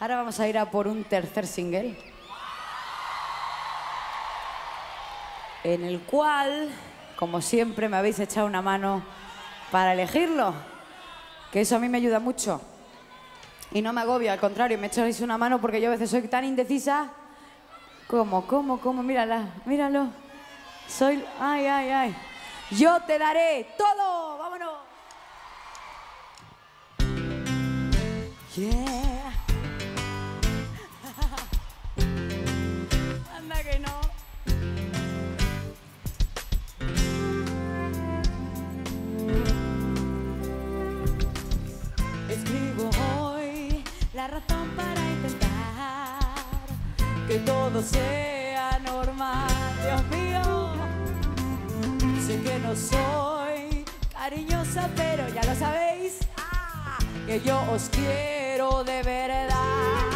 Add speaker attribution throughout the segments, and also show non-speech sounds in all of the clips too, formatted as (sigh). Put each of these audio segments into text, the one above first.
Speaker 1: ahora vamos a ir a por un tercer single. En el cual, como siempre, me habéis echado una mano para elegirlo. Que eso a mí me ayuda mucho. Y no me agobia, al contrario, me echáis una mano porque yo a veces soy tan indecisa. como, cómo, cómo? Mírala, míralo. Soy. Ay, ay, ay. Yo te daré todo. Yeah. (laughs) Anda que no. Escribo hoy la razón para intentar que todo sea normal. Dios mío, sé que no soy cariñosa, pero ya lo sabéis ah, que yo os quiero de verdad.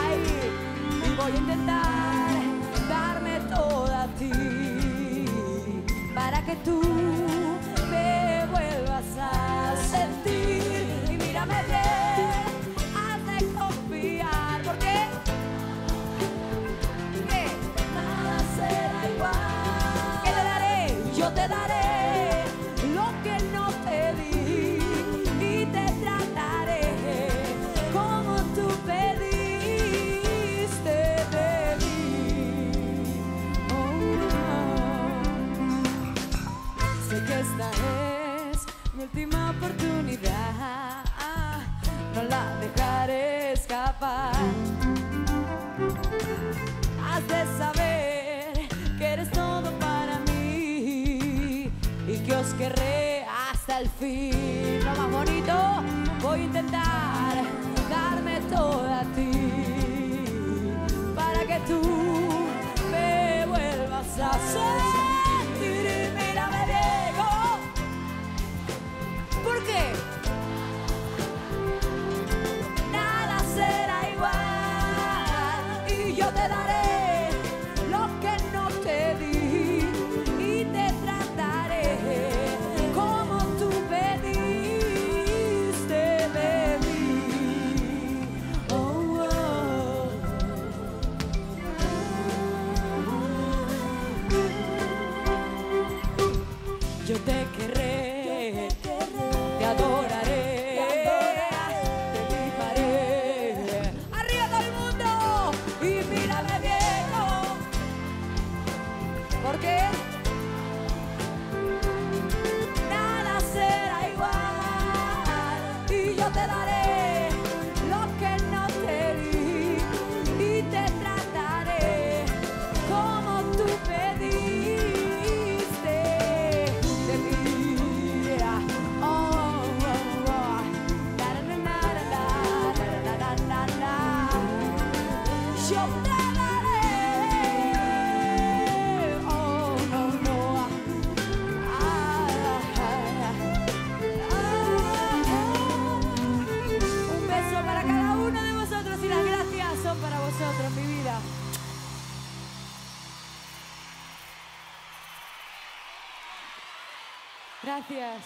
Speaker 1: Esta es mi última oportunidad, no la dejaré escapar. Has de saber que eres todo para mí y que os querré hasta el fin. Lo más bonito, querré, te adoraré, te viviré. Arriba del mundo y mírame bien, porque nada será igual y yo te daré. Gracias.